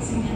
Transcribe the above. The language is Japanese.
次は。